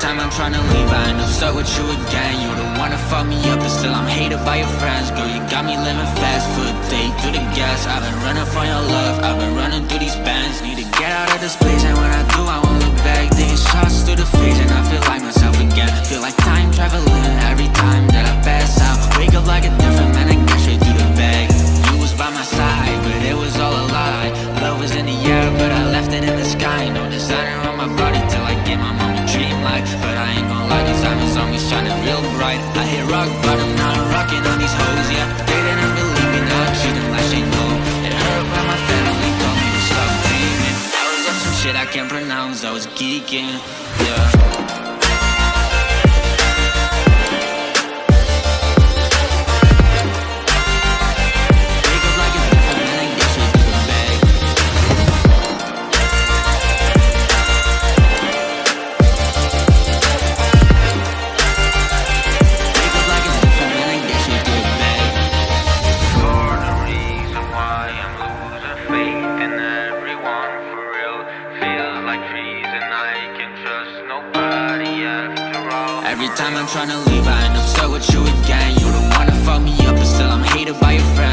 time I'm trying to leave, I end up stuck with you again. You're the one to fuck me up, but still I'm hated by your friends. Girl, you got me living fast, foot day through the gas. I've been running from your love, I've been running through these bands. Need to get out of this place, and when I do, I won't look back. Taking shots through the face, and I feel like myself again. Feel like time traveling every time that I pass out. Wake up like a different man and get straight through the bag. You was by my side, but it was all a lie. Love was in the air, but I left it in the sky. No designer on my body till I get my mama But I ain't gon' lie, these diamonds on me shining real bright. I hit rock bottom, now I'm rocking on these hoes, yeah. They didn't believe me, now I treat them like they know. It hurt when my family told me to stop dreaming. I was up some shit I can't pronounce, I was geeking, yeah. Every time I'm tryna leave, I end up stuck with you again. You one to fuck me up, but still I'm hated by your friends.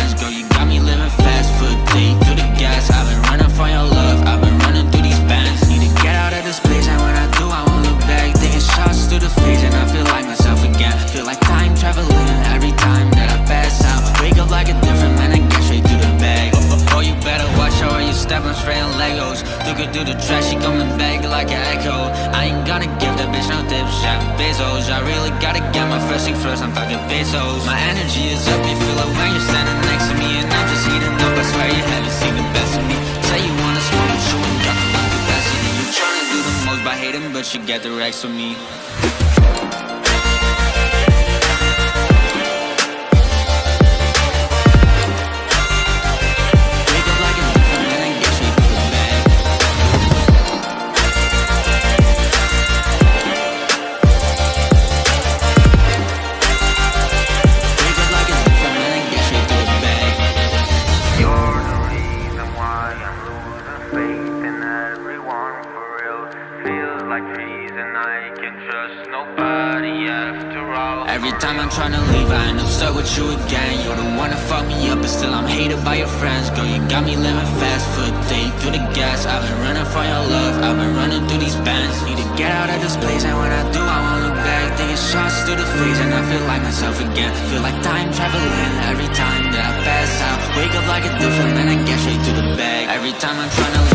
Jeff Bezos. I really gotta get my first thing first, I'm talking pesos. My energy is up, you feel it when you're standing next to me. And I'm just heating up, I swear you haven't seen the best of me. Say you wanna smoke, but you ain't got the capacity. You're trying to do the most by hating, but you get the racks from me. one for real. Feels like I can trust nobody after all. Every time I'm trying to leave, I end up stuck with you again. You're the one that fucked me up, but still I'm hated by your friends. Girl, you got me living fast for a day through the gas. I've been running from your love, I've been running through these bands. Need to get out of this place, and when I do, I won't look back. Taking shots through the face, and I feel like myself again. Feel like time traveling every time that I pass out. Wake up like a different man, I get straight to the bag. Every time I'm trying to